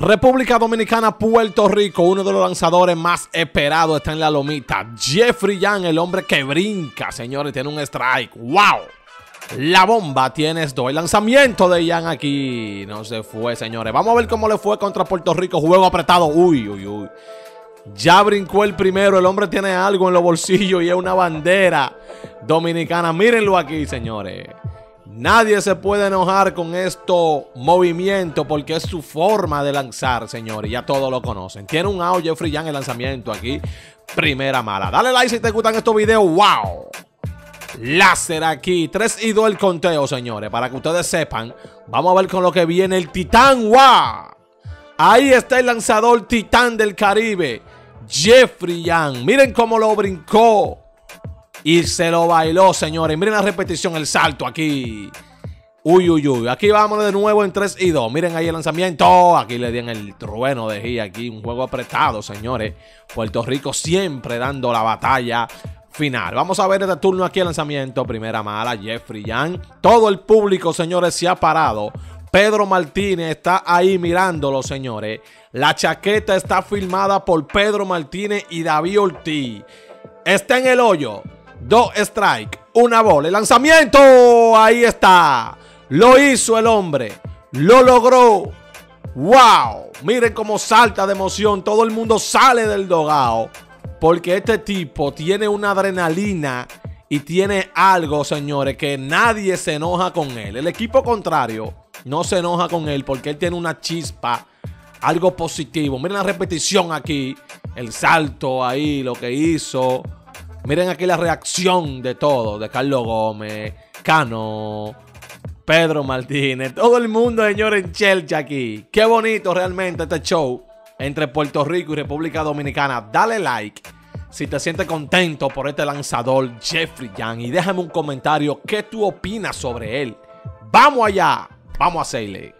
República Dominicana, Puerto Rico, uno de los lanzadores más esperados está en la lomita. Jeffrey Young, el hombre que brinca, señores, tiene un strike. ¡Wow! La bomba tiene esto. El lanzamiento de Young aquí no se fue, señores. Vamos a ver cómo le fue contra Puerto Rico. Juego apretado. Uy, uy, uy. Ya brincó el primero. El hombre tiene algo en los bolsillos y es una bandera dominicana. Mírenlo aquí, señores. Nadie se puede enojar con estos movimientos porque es su forma de lanzar, señores. Ya todos lo conocen. Tiene un out Jeffrey Young el lanzamiento aquí. Primera mala. Dale like si te gustan estos videos. ¡Wow! Láser aquí. 3 y 2 el conteo, señores. Para que ustedes sepan. Vamos a ver con lo que viene el Titán. ¡Wow! Ahí está el lanzador Titán del Caribe. Jeffrey Young. Miren cómo lo brincó. Y se lo bailó, señores. Miren la repetición, el salto aquí. Uy, uy, uy. Aquí vamos de nuevo en 3 y 2. Miren ahí el lanzamiento. Aquí le dieron el trueno de G. Aquí un juego apretado, señores. Puerto Rico siempre dando la batalla final. Vamos a ver este turno aquí el lanzamiento. Primera mala, Jeffrey Young. Todo el público, señores, se ha parado. Pedro Martínez está ahí mirándolo, señores. La chaqueta está filmada por Pedro Martínez y David Ortiz. Está en el hoyo. Dos strike, una bola. El lanzamiento, ahí está. Lo hizo el hombre. Lo logró. ¡Wow! Miren cómo salta de emoción. Todo el mundo sale del dogao. Porque este tipo tiene una adrenalina y tiene algo, señores, que nadie se enoja con él. El equipo contrario no se enoja con él porque él tiene una chispa, algo positivo. Miren la repetición aquí, el salto ahí, lo que hizo. Miren aquí la reacción de todo, de Carlos Gómez, Cano, Pedro Martínez, todo el mundo, señores, en Chelcha aquí. Qué bonito realmente este show entre Puerto Rico y República Dominicana. Dale like si te sientes contento por este lanzador Jeffrey Young y déjame un comentario qué tú opinas sobre él. Vamos allá, vamos a hacerle.